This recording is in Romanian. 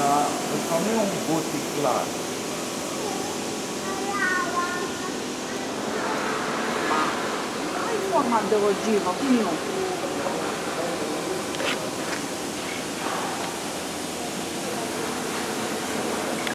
Dar ăsta ah, nu e un gotic clar. Ai forma de ogivă, cum nu?